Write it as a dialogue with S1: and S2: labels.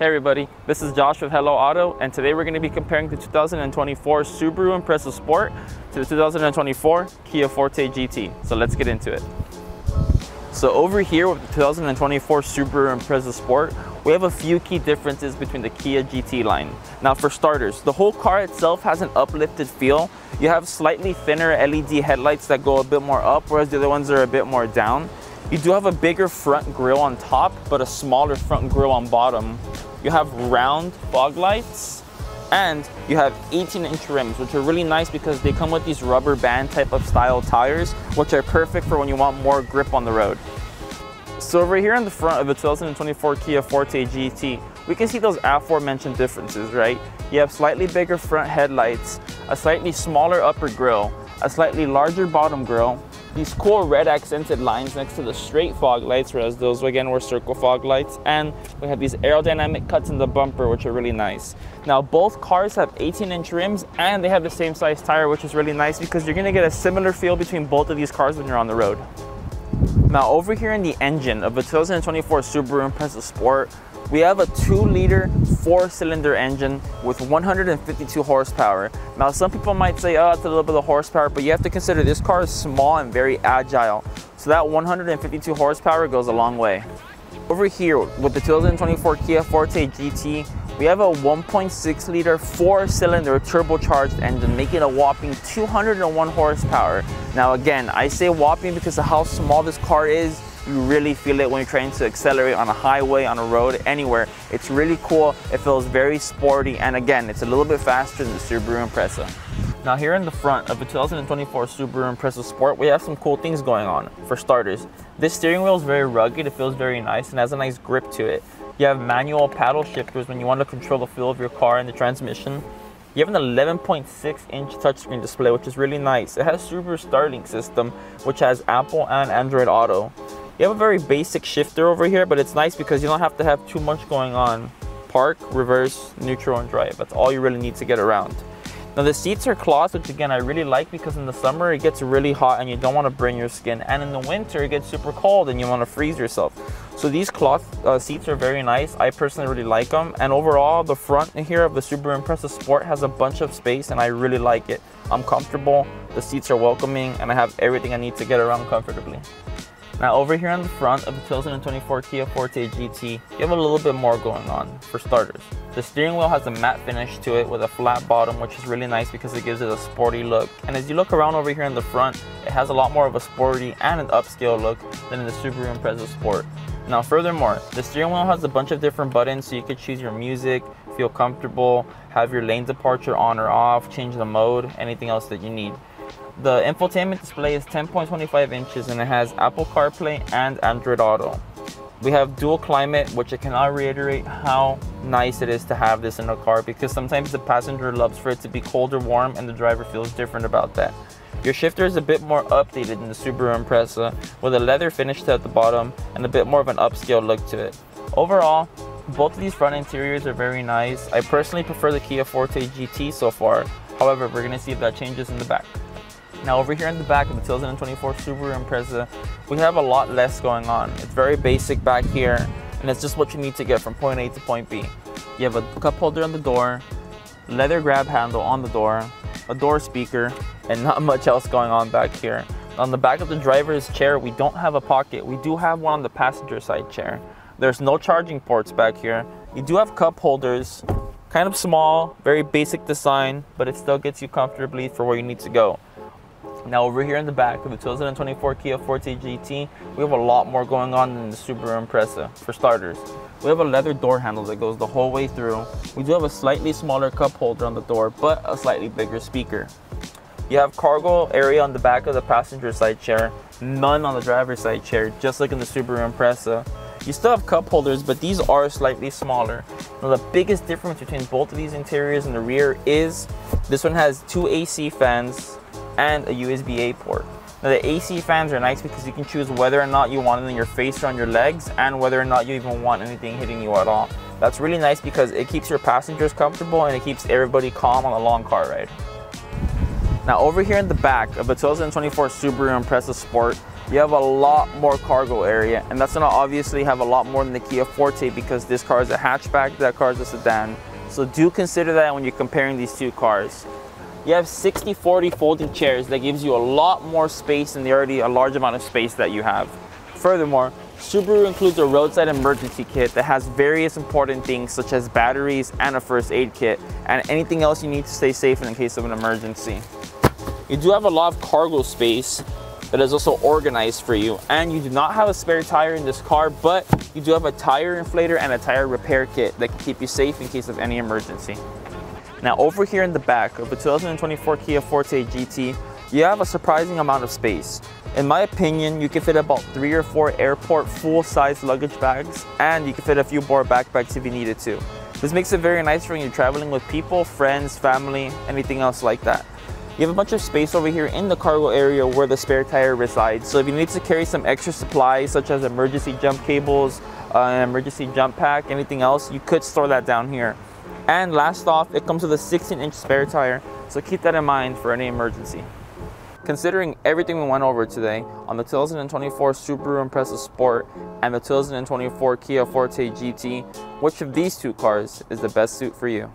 S1: Hey everybody, this is Josh with Hello Auto and today we're going to be comparing the 2024 Subaru Impreza Sport to the 2024 Kia Forte GT. So let's get into it. So over here with the 2024 Subaru Impreza Sport, we have a few key differences between the Kia GT line. Now for starters, the whole car itself has an uplifted feel. You have slightly thinner LED headlights that go a bit more up, whereas the other ones are a bit more down. You do have a bigger front grille on top, but a smaller front grille on bottom, you have round fog lights and you have 18 inch rims which are really nice because they come with these rubber band type of style tires which are perfect for when you want more grip on the road. So over here in the front of the 2024 Kia Forte GT, we can see those aforementioned differences, right? You have slightly bigger front headlights, a slightly smaller upper grille, a slightly larger bottom grille, these cool red accented lines next to the straight fog lights, whereas those again were circle fog lights. And we have these aerodynamic cuts in the bumper, which are really nice. Now, both cars have 18 inch rims and they have the same size tire, which is really nice because you're gonna get a similar feel between both of these cars when you're on the road. Now, over here in the engine of the 2024 Subaru Impreza Sport, we have a 2 liter 4 cylinder engine with 152 horsepower. Now some people might say, oh, it's a little bit of horsepower, but you have to consider this car is small and very agile. So that 152 horsepower goes a long way. Over here with the 2024 Kia Forte GT, we have a 1.6 liter four cylinder turbocharged engine making a whopping 201 horsepower. Now again, I say whopping because of how small this car is you really feel it when you're trying to accelerate on a highway, on a road, anywhere. It's really cool. It feels very sporty. And again, it's a little bit faster than the Subaru Impreza. Now here in the front of the 2024 Subaru Impreza Sport, we have some cool things going on. For starters, this steering wheel is very rugged. It feels very nice and has a nice grip to it. You have manual paddle shifters when you want to control the feel of your car and the transmission. You have an 11.6 inch touchscreen display, which is really nice. It has Subaru Starlink system, which has Apple and Android Auto. You have a very basic shifter over here, but it's nice because you don't have to have too much going on. Park, reverse, neutral, and drive. That's all you really need to get around. Now the seats are cloth, which again I really like because in the summer it gets really hot and you don't want to burn your skin. And in the winter it gets super cold and you want to freeze yourself. So these cloth uh, seats are very nice. I personally really like them. And overall, the front here of the Subaru Impreza Sport has a bunch of space and I really like it. I'm comfortable, the seats are welcoming, and I have everything I need to get around comfortably. Now over here on the front of the 2024 Kia Forte GT, you have a little bit more going on. For starters, the steering wheel has a matte finish to it with a flat bottom, which is really nice because it gives it a sporty look. And as you look around over here in the front, it has a lot more of a sporty and an upscale look than in the Subaru Impreza Sport. Now furthermore, the steering wheel has a bunch of different buttons so you could choose your music, feel comfortable, have your lane departure on or off, change the mode, anything else that you need. The infotainment display is 10.25 inches and it has Apple CarPlay and Android Auto. We have dual climate, which I cannot reiterate how nice it is to have this in a car because sometimes the passenger loves for it to be cold or warm and the driver feels different about that. Your shifter is a bit more updated than the Subaru Impreza with a leather finish at the bottom and a bit more of an upscale look to it. Overall, both of these front interiors are very nice. I personally prefer the Kia Forte GT so far. However, we're going to see if that changes in the back. Now over here in the back of the 2024 Subaru Impreza, we have a lot less going on. It's very basic back here, and it's just what you need to get from point A to point B. You have a cup holder on the door, leather grab handle on the door, a door speaker, and not much else going on back here. On the back of the driver's chair, we don't have a pocket. We do have one on the passenger side chair. There's no charging ports back here. You do have cup holders, kind of small, very basic design, but it still gets you comfortably for where you need to go. Now over here in the back of the 2024 Kia Forte GT, we have a lot more going on than the Subaru Impreza. For starters, we have a leather door handle that goes the whole way through. We do have a slightly smaller cup holder on the door, but a slightly bigger speaker. You have cargo area on the back of the passenger side chair, none on the driver's side chair, just like in the Subaru Impreza. You still have cup holders, but these are slightly smaller. Now the biggest difference between both of these interiors in the rear is this one has two AC fans and a USB-A port. Now the AC fans are nice because you can choose whether or not you want it in your face or on your legs and whether or not you even want anything hitting you at all. That's really nice because it keeps your passengers comfortable and it keeps everybody calm on a long car ride. Now over here in the back of the 2024 Subaru Impreza Sport, you have a lot more cargo area and that's gonna obviously have a lot more than the Kia Forte because this car is a hatchback, that car is a sedan. So do consider that when you're comparing these two cars. You have 60-40 folding chairs that gives you a lot more space than the already a large amount of space that you have. Furthermore, Subaru includes a roadside emergency kit that has various important things such as batteries and a first aid kit and anything else you need to stay safe in the case of an emergency. You do have a lot of cargo space that is also organized for you and you do not have a spare tire in this car but you do have a tire inflator and a tire repair kit that can keep you safe in case of any emergency. Now over here in the back of the 2024 Kia Forte GT you have a surprising amount of space. In my opinion, you can fit about three or four airport full-size luggage bags, and you can fit a few more backpacks if you needed to. This makes it very nice for when you're traveling with people, friends, family, anything else like that. You have a bunch of space over here in the cargo area where the spare tire resides. So if you need to carry some extra supplies such as emergency jump cables, uh, an emergency jump pack, anything else, you could store that down here. And last off, it comes with a 16 inch spare tire. So keep that in mind for any emergency. Considering everything we went over today on the 2024 Subaru Impreza Sport and the 2024 Kia Forte GT, which of these two cars is the best suit for you?